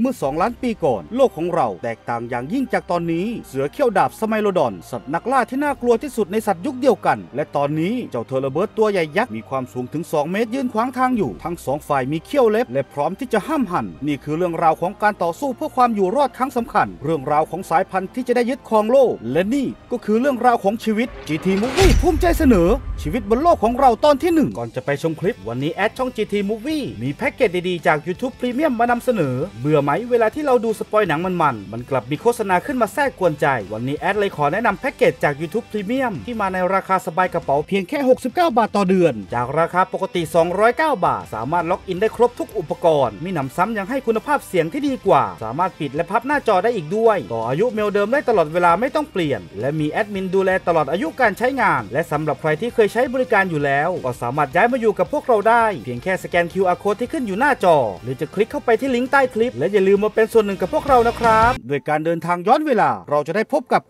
เมื่อ 2 ล้านปีก่อน โลกของเราแตกต่างอย่างยิ่งจากตอนนี้ เสือเขี้ยวดาบสไมโลดอน สัตว์นักล่าที่น่ากลัวที่สุดในสัตว์ยุคเดียวกัน และตอนนี้เจ้า terror bird ตัวใหญ่ยักษ์มีความสูงถึง 2 เมตรยืนขวางทางอยู่ ทั้งสองฝ่ายมีเขี้ยวเล็บ และพร้อมที่จะห้ำหั่น นี่คือเรื่องราวของการต่อสู้เพื่อความอยู่รอดครั้งสำคัญ เรื่องราวของสายพันธุ์ที่จะได้ยึดครองโลก และนี่ก็คือเรื่องราวของชีวิต GT Movie ภูมิใจเสนอ ชีวิตบนโลกของเราตอนที่หนึ่งก่อนจะไปชมคลิป วันนี้แอดช่อง GT Movie มีแพ็กเกจดีๆจาก YouTube Premium มานำเสนอเบื่อไหมเวลาที่เราดูสปอยหนังมันๆ มันกลับมีโฆษณาขึ้นมาแทรกกวนใจ วันนี้แอดเลยขอแนะนำแพ็กเกจจาก YouTube Premium ที่มาในราคาสบายกระเป๋าเพียงแค่ 69 บาทต่อเดือน จากราคาปกติ 209 บาท สามารถล็อกอินได้ครบทุกอุปกรณ์ มิหนำซ้ำยังให้คุณภาพเสียงที่ดีกว่า สามารถปิดและพับหน้าจอได้อีกด้วย ต่ออายุเมลเดิมได้ตลอดเวลาไม่ต้องเปลี่ยน และมีแอดมินดูแลตลอดอายุการใช้งาน และสำหรับใครที่เคยใช้บริการอยู่แล้ว ก็สามารถย้ายมาอยู่กับพวกเราได้ เพียงแค่สแกน QR code ที่ขึ้นอยู่หน้าจอ หรือจะคลิกเข้าไปที่ลิงก์ใต้คลิปและอย่าลืมมาเป็นส่วนหนึ่งกับพวกเรานะครับด้วยการเดินทางย้อนเวลา เราจะได้พบกับ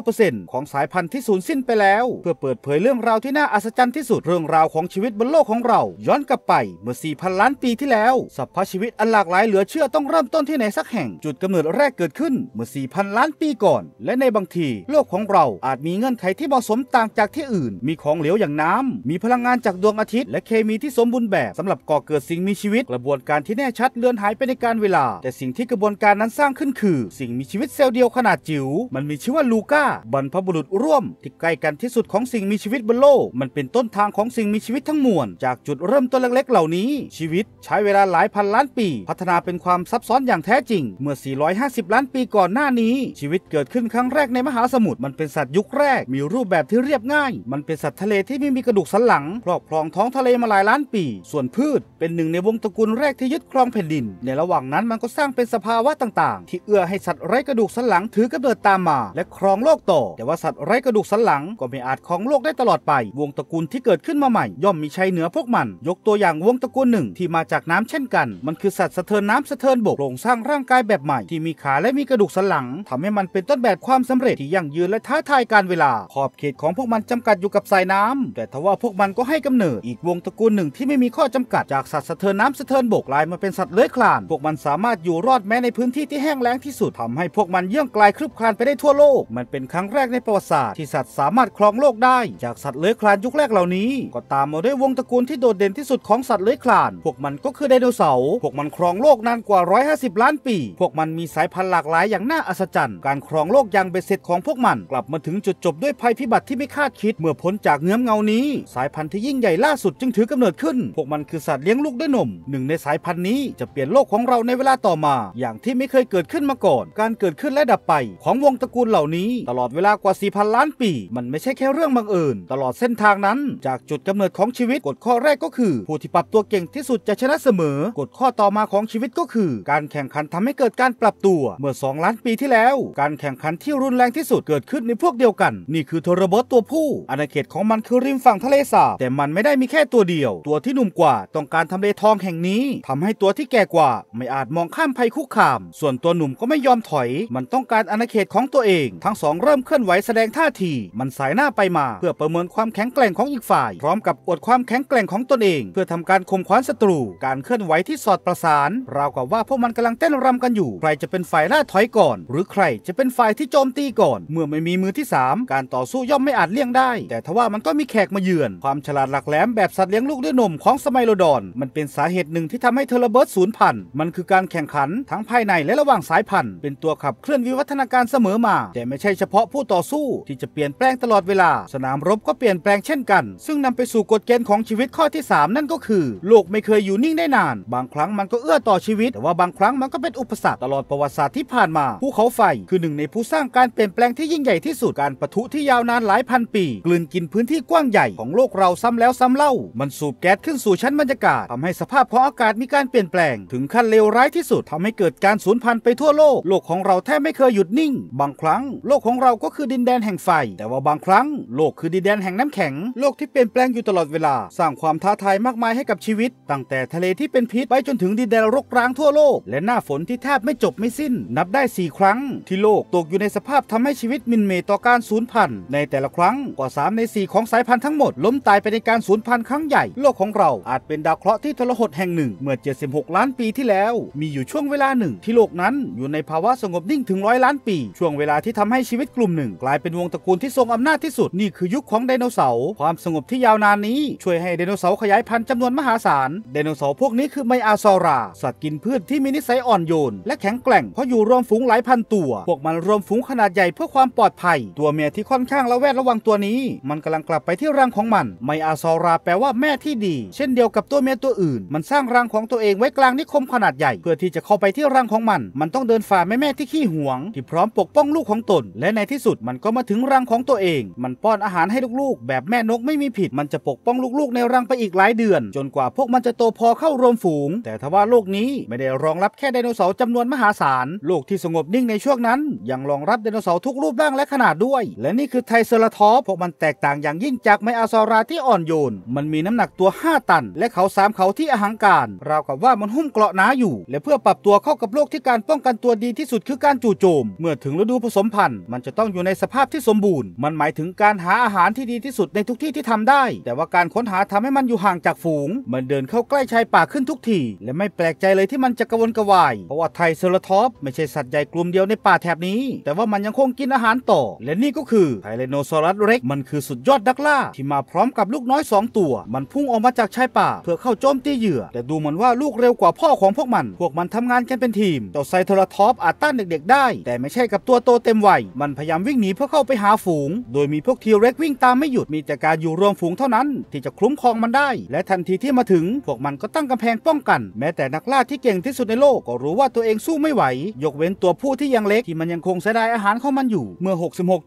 99%ของสายพันธุ์ที่สูญสิ้นไปแล้ว เพื่อเปิดเผยเรื่องราวที่น่าอัศจรรย์ที่สุดเรื่องราวของชีวิตบนโลกของเรา ย้อนกลับไปเมื่อ 4,000 ล้านปีที่แล้วสรรพชีวิตอันหลากหลายเหลือเชื่อต้องเริ่มต้นที่ไหนสักแห่งจุดกำเนิดแรกเกิดขึ้นเมื่อ 4,000 ล้านปีก่อน และในบางที โลกของเราอาจมีเงื่อนไขที่เหมาะสมต่างจากที่อื่น มีของเหลวอย่างน้ำมีพลังงานจากดวงอาทิตย์ และเคมีที่สมบูรณ์แบบสำหรับก่อเกิดสิ่งมีชีวิต กระบวนการที่แน่ชัดเลือนหายไปในการเวลา แต่สิ่งที่กระบวนการนั้นสร้างขึ้นคือ สิ่งมีชีวิตเซลล์เดียวขนาดจิ๋วมันมีชื่อว่าลูก้าบรรพบุรุษร่วม ที่ใกล้กันที่สุดของสิ่งมีชีวิตบนโลก มันเป็นต้นทางของสิ่งมีชีวิตทั้งมวลจากจุดเริ่มต้นเล็กๆ เหล่านี้ ชีวิตใช้เวลาหลายพันล้านปี พัฒนาเป็นความซับซ้อนอย่างแท้จริง เมื่อ 450 ล้านปีก่อนหน้านี้ ชีวิตเกิดขึ้นครั้งแรกในมหาสมุทรมันเป็นสัตว์ยุคแรก มีรูปแบบที่เรียบง่าย มันเป็นสัตว์ทะเลที่ไม่มีกระดูกสันหลังครอบครองท้องทะเลมาหลายล้านปี ส่วนพืชเป็นหนึ่งในวงตระกูลแรกที่ยึดครองแผ่นดิน ในระหว่างนั้นมันก็สร้างางเป็นสภาวะต่างๆ ที่เอื้อให้สัตว์ไร้กระดูกสันหลังถือกำเนิดตามมา และครองโลกต่อ แต่ว่าสัตว์ไร้กระดูกสันหลังก็ไม่อาจครองโลกได้ตลอดไป วงตระกูลที่เกิดขึ้นมาใหม่ ย่อมมีชัยเหนือพวกมัน ยกตัวอย่างวงตระกูลหนึ่งที่มาจากน้ำเช่นกัน มันคือสัตว์สะเทินน้ำสะเทินบกโครงสร้างร่างกายแบบใหม่ที่มีขาและมีกระดูกสันหลังทำให้มันเป็นต้นแบบความสำเร็จที่ยั่งยืนและท้าทายการเวลา ขอบเขตของพวกมันจำกัดอยู่กับสายน้ำแต่ทว่าพวกมันก็ให้กำเนิดอีกวงตระกูลหนึ่งที่ไม่มีข้อจำกัดจากสัตว์สะเทินน้ำสะเทินบกกลายมาเป็นสัตว์เลื้อยคลาน พวกมันสามารถอยู่รอดแม้ในพื้นที่ที่แห้งแล้งที่สุดทำให้พวกมันเยื่องกลคลืบคลานไปได้ทั่วโลก มันเป็นครั้งแรกในประวัติศาสตร์ที่สัตว์สามารถครองโลกได้ จากสัตว์เลื้อยคลานยุคแรกเหล่านี้ ก็ตามมาด้วยวงตระกูลที่โดดเด่นที่สุดของสัตว์เลื้อยคลาน พวกมันก็คือไดโนเสาร์พวกมันครองโลกนานกว่า 150 ล้านปี พวกมันมีสายพันธุ์หลากหลายอย่างน่าอัศจรรย์การครองโลกอย่างเบ็ดเสร็จของพวกมัน กลับมาถึงจุดจบด้วยภัยพิบัติที่ไม่คาดคิดเมื่อพ้นจากเงื้อมเงานี้ สายพันธุ์ที่ยิ่งใหญ่ล่าสุดจึงถือกำเนิดขึ้น พวกมันคือสัตว์เลี้ยงลูกด้วยนมหนึ่งในสายพันธุ์นี้จะเปลี่ยนโลกของเราในเวลาต่อมา อย่างที่ไม่เคยเกิดขึ้นมาก่อน การเกิดขึ้นและดับไป ของวงตระกูลเหล่านี้ ตลอดเวลากว่า 4,000 ล้านปี มันไม่ใช่แค่เรื่องบังเอิญตลอดเส้นทางนั้น จากจุดกำเนิดของชีวิตกฎข้อแรกก็คือ ผู้ที่ปรับตัวเก่งที่สุดจะชนะเสมอกฎข้อต่อมาของชีวิตก็คือ การแข่งขันทำให้เกิดการปรับตัวเมื่อ 2 ล้านปีที่แล้ว การแข่งขันที่รุนแรงที่สุดเกิดขึ้นในพวกเดียวกัน นี่คือโทรบอสตัวผู้อาณาเขตของมันคือริมฝั่งทะเลสาบแต่มันไม่ได้มีแค่ตัวเดียว ตัวที่หนุ่มกว่าต้องการทำเลทองแห่งนี้ทำให้ตัวที่แก่กว่าไม่อาจมองข้ามภัยคุกคาม ส่วนตัวหนุ่มก็ไม่ยอมถอย มันต้องการอาณาเขตของตัวเอง ทั้งสองเริ่มเคลื่อนไหวแสดงท่าที มันสายหน้าไปมา เพื่อประเมินความแข็งแกร่งของอีกฝ่าย พร้อมกับอวดความแข็งแกร่งของตนเอง เพื่อทำการข่มขวัญศัตรู การเคลื่อนไหวที่สอดประสาน ราวกับว่าพวกมันกำลังเต้นรำกันอยู่ ใครจะเป็นฝ่ายล่าถอยก่อน หรือใครจะเป็นฝ่ายที่โจมตีก่อน เมื่อไม่มีมือที่ 3 การต่อสู้ย่อมไม่อาจเลี่ยงได้ แต่ทว่ามันก็มีแขกมาเยือน ความฉลาดหลักแหลมแบบสัตว์เลี้ยงลูกด้วยนมของสมัยโลดอน มันเป็นสาเหตุหนึ่งที่ทำให้เทเลเบิร์ตสูญพันธุ์มันคือการแข่งขันทั้งภายในและระหว่างสายพันธุ์เป็นตัวขับเคลื่อนวิวัฒนาการเสมอมา แต่ไม่ใช่เฉพาะผู้ต่อสู้ที่จะเปลี่ยนแปลงตลอดเวลา สนามรบก็เปลี่ยนแปลงเช่นกัน ซึ่งนำไปสู่กฎเกณฑ์ของชีวิตข้อที่ 3 นั่นก็คือโลกไม่เคยอยู่นิ่งได้นาน บางครั้งมันก็เอื้อต่อชีวิต แต่ว่าบางครั้งมันก็เป็นอุปสรรคตลอดประวัติศาสตร์ที่ผ่านมาภูเขาไฟคือหนึ่งในผู้สร้างการเปลี่ยนแปลงที่ยิ่งใหญ่ที่สุดการปะทุที่ยาวนานหลายพันปีกลืนกินพื้นที่กว้างใหญ่ของโลกเราซ้ำแล้วซ้ำเล่า มันสูบแก๊สขึ้นสู่ชั้นบรรยากาศทำให้สภาพของอากาศมีการเปลี่ยนแปลง ถึงขั้นเลวร้ายที่สุดทำให้เกิดการสูญพันธุ์ไปทั่วโลก โลกของเราแทบไม่เคยหยุดนิ่ง บางครั้งโลกของเราก็คือดินแดนแห่งไฟ แต่ว่าบางครั้งโลกคือดินแดนแห่งน้ำแข็ง โลกที่เปลี่ยนแปลงอยู่ตลอดเวลา สร้างความท้าทายมากมายให้กับชีวิต ตั้งแต่ทะเลที่เป็นพิษไปจนถึงดินแดนรกร้างทั่วโลก และหน้าฝนที่แทบไม่จบไม่สิ้น นับได้ 4 ครั้ง ที่โลกตกอยู่ในสภาพทำให้ชีวิตมินเมต่อการสูญพันธุ์ในแต่ละครั้งกว่า 3 ใน 4 ของสายพันธุ์ทั้งหมด ล้มตายไปในการสูญพันธุ์ครั้งใหญ่ โลกของเราอาจเป็นดาวเคราะห์ที่ทรหดแห่งหนึ่งเมื่อ 76 ล้านปีที่แล้ว มีอยู่ช่วงเวลาหนึ่งที่โลกนั้นอยู่ในภาวะสงบนิ่งถึงร้อยล้านปี ช่วงเวลาที่ทำให้ชีวิตกลุ่มหนึ่ง กลายเป็นวงตระกูลที่ทรงอำนาจที่สุดนี่คือยุคของไดโนเสาร์ความสงบที่ยาวนานนี้ช่วยให้ไดโนเสาร์ขยายพันธุ์จำนวนมหาศาลไดโนเสาร์พวกนี้คือไมอาซอรา สัตว์กินพืชที่มีนิสัยอ่อนโยน และแข็งแกร่งเพราะอยู่รวมฝูงหลายพันตัว พวกมันรวมฝูงขนาดใหญ่เพื่อความปลอดภัย ตัวเมียที่ค่อนข้างระแวดระวังตัวนี้ มันกำลังกลับไปที่รังของมันไมอาซอราแปลว่าแม่ที่ดี เช่นเดียวกับตัวเมียตัวอื่น มันสร้างรังของตัวเองไว้กลางนิคมขนาดใหญ่เพื่อที่จะเข้าไปที่รังของมัน มันต้องเดินฝ่าแม่แม่ที่ขี้หวง ที่พร้อมปกป้องลูกของตน และในที่สุดมันก็มาถึงรังของตัวเอง มันป้อนอาหารให้ลูกๆ แบบแม่นกไม่มีผิด มันจะปกป้องลูกๆ ในรังไปอีกหลายเดือน จนกว่าพวกมันจะโตพอเข้ารวมฝูง แต่ทว่าโลกนี้ไม่ได้รองรับแค่ไดโนเสาร์จำนวนมหาศาล โลกที่สงบนิ่งในช่วงนั้น ยังรองรับไดโนเสาร์ทุกรูปร่างและขนาดด้วย และนี่คือไทเซราทอปพวกมันแตกต่างอย่างยิ่งจากไมอาซอราที่อ่อนโยน มันมีน้ำหนักตัว 5 ตัน และเขาสามเขาที่อหังการ ราวกับว่ามันหุ้มเกราะหนาอยู่ และเพื่อปรับตัวเข้ากับโลกที่การป้องกันตัวดีที่สุดคือการจู่โจม เมื่อถึงฤดูผสมพันธุ์มันจะต้องอยู่ในสภาพที่สมบูรณ์ มันหมายถึงการหาอาหารที่ดีที่สุดในทุกที่ที่ทำได้ แต่ว่าการค้นหาทำให้มันอยู่ห่างจากฝูง มันเดินเข้าใกล้ชายป่าขึ้นทุกที และไม่แปลกใจเลยที่มันจะกระวนกระวาย เพราะว่าไทเซราทอปไม่ใช่สัตว์ใหญ่กลุ่มเดียวในป่าแถบนี้ แต่ว่ามันยังคงกินอาหารต่อ และนี่ก็คือไทเรโนซอรัสเร็ก มันคือสุดยอดนักล่า ที่มาพร้อมกับลูกน้อย 2 ตัว มันพุ่งออกมาจากชายป่า เพื่อเข้าโจมตีเหยื่อ แต่ดูเหมือนว่าลูกเร็วกว่าพ่อของพวกมัน พวกมันทำงานกันเป็นทีมเจ้าไซทอราทอปอาจต้านเด็กๆได้ แต่ไม่ใช่กับตัวโตเต็มวัย มันพยายามวิ่งหนีเพื่อเข้าไปหาฝูง โดยมีพวกทีเร็กวิ่งตามไม่หยุดมีแต่การอยู่รวมฝูงเท่านั้น ที่จะคุ้มครองมันได้ และทันทีที่มาถึง พวกมันก็ตั้งกำแพงป้องกัน แม้แต่นักล่าที่เก่งที่สุดในโลกก็รู้ว่าตัวเองสู้ไม่ไหว ยกเว้นตัวผู้ที่ยังเล็กที่มันยังคงเสียดายอาหารของมันอยู่เมื่อ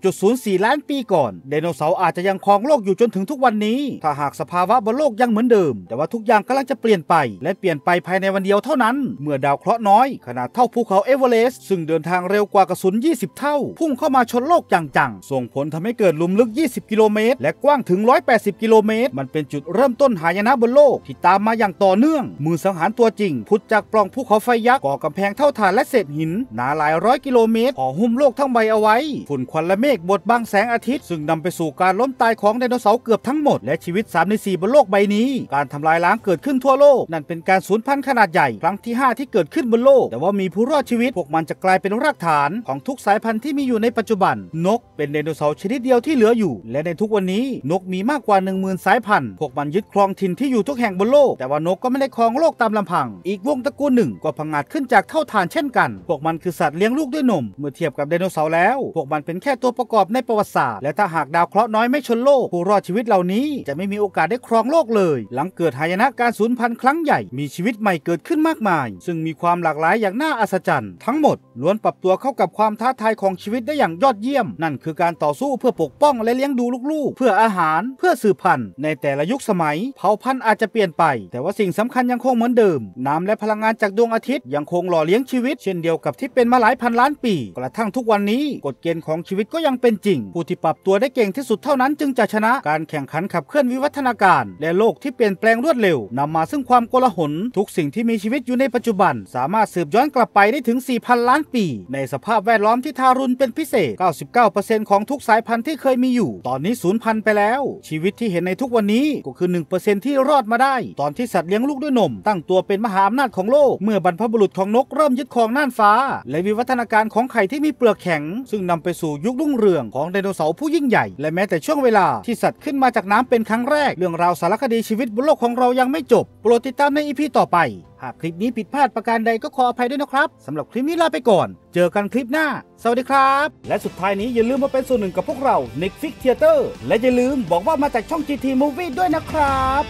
66.04 ล้านปีก่อนไดโนเสาร์อาจจะยังครองโลกอยู่จนถึงทุกวันนี้ ถ้าหากสภาวะบนโลกยังเหมือนเดิม แต่ว่าทุกอย่างกำลังจะเปลี่ยนไป และเปลี่ยนไปภายในวันเดียวเท่านั้น เมื่อดาวเคราะห์น้อย ขนาดเท่าภูเขาเอเวอเรสต์ซึ่งเดินทางเร็วกว่ากระสุน 20 เท่า พุ่งเข้ามาชนโลกอย่างจัง ส่งผลทำให้เกิดหลุมลึก 20 กิโลเมตร และกว้างถึง 180 กิโลเมตร มันเป็นจุดเริ่มต้นหายนะบนโลก ที่ตามมาอย่างต่อเนื่อง มือสังหารตัวจริง ผุดจากปล่องภูเขาไฟยักษ์ก่อกำแพงเถ้าถ่านและเศษหิน หนาหลายร้อยกิโลเมตรห่อหุ้มโลกทั้งใบเอาไว้ ฝุ่นควันและเมฆบดบังแสงอาทิตย์ ซึ่งนำไปสู่การล้มตายของไดโนเสาร์เกือบทั้งหมด และชีวิต3ใน4บนโลกใบนี้ การทำลายล้างเกิดขึ้นทั่วโลก นั่นเป็นการสูญพันธุ์ขนาดใหญ่ครั้งที่ 5 ที่เกิดขึ้นบนโลก แต่ว่ามีผู้รอดชีวิต พวกมันจะกลายเป็นรากฐานของทุกสายพันธุ์ที่มีอยู่ในปัจจุบัน นกเป็นไดโนเสาร์ชนิดเดียวที่เหลืออยู่ และในทุกวันนี้นกมีมากกว่า 10,000 สายพันธุ์ พวกมันยึดครองถิ่นที่อยู่ทุกแห่งบนโลก แต่ว่านกก็ไม่ได้ครองโลกตามลำพัง อีกวงตระกูลหนึ่งก็พังอาจขึ้นจากเท่าฐานเช่นกัน พวกมันคือสัตว์เลี้ยงลูกด้วยนม เมื่อเทียบกับไดโนเสาร์แล้ว พวกมันเป็นแค่ตัวประกอบในประวัติศาสตร์ และถ้าหากดาวเคราะห์น้อยไม่ชนโลก ผู้รอดชีวิตเหล่านี้จะไม่มีโอกาสได้ครองโลกเลย หลังเกิดหายนะการสูญพันธุ์ครั้งใหญ่ มีชีวิตใหม่เกิดขึ้นมากมาย ซึ่งมีความหลากหลายอย่างน่าอัศจรรย์ ทั้งหมดล้วนปรับตัวเข้ากับความท้าทายของชีวิตได้อย่างยอดเยี่ยม นั่นคือการต่อสู้เพื่อปกป้องและเลี้ยงดูลูกๆ เพื่ออาหารเพื่อสืบพันธุ์ในแต่ละยุคสมัย เผ่าพันธุ์อาจจะเปลี่ยนไป แต่ว่าสิ่งสำคัญยังคงเหมือนเดิม น้ำและพลังงานจากดวงอาทิตย์ยังคงหล่อเลี้ยงชีวิต เช่นเดียวกับที่เป็นมาหลายพันล้านปี กระทั่งทุกวันนี้กฎเกณฑ์ของชีวิตก็ยังเป็นจริง ผู้ที่ปรับตัวได้เก่งที่สุดเท่านั้นจึงจะชนะการแข่งขันขับเคลื่อนวิวัฒนาการ และโลกที่เปลี่ยนแปลงรวดเร็วนำมาซึ่งความโกลาหลทุกสิ่งที่มีชีวิตอยู่ในปัจจุบันสามารถสืบย้อนกลับไปได้ถึง 4,000 ล้านปี ในสภาพแวดล้อมที่ทารุณเป็นพิเศษ 99%ของทุกสายพันธุ์ที่เคยมีอยู่ ตอนนี้สูญพันธุ์ไปแล้ว ชีวิตที่เห็นในทุกวันนี้ก็คือ 1%ที่รอดมาได้ ตอนที่สัตว์เลี้ยงลูกด้วยนม ตั้งตัวเป็นมหาอำนาจของโลก เมื่อบรรพบุรุษของนกเริ่มยึดครองน่านฟ้า และวิวัฒนาการของไข่ที่มีเปลือกแข็ง ซึ่งนำไปสู่ยุครุ่งเรืองของไดโนเสาร์ผู้ยิ่งใหญ่ และแม้แต่ช่วงเวลาที่สัตว์ขึ้นมาจากน้ำเป็นครั้งแรก เรื่องราวสารคดีชีวิตบนโลกของเรายังไม่จบ โปรดติดตามในอีพีต่อไปหากคลิปนี้ผิดพลาดประการใดก็ขออภัยด้วยนะครับสำหรับคลิปนี้ลาไปก่อน เจอกันคลิปหน้า สวัสดีครับ และสุดท้ายนี้อย่าลืมมาเป็นส่วนหนึ่งกับพวกเรา Netflix Theater และอย่าลืมบอกว่ามาจากช่อง GT Movie ด้วยนะครับ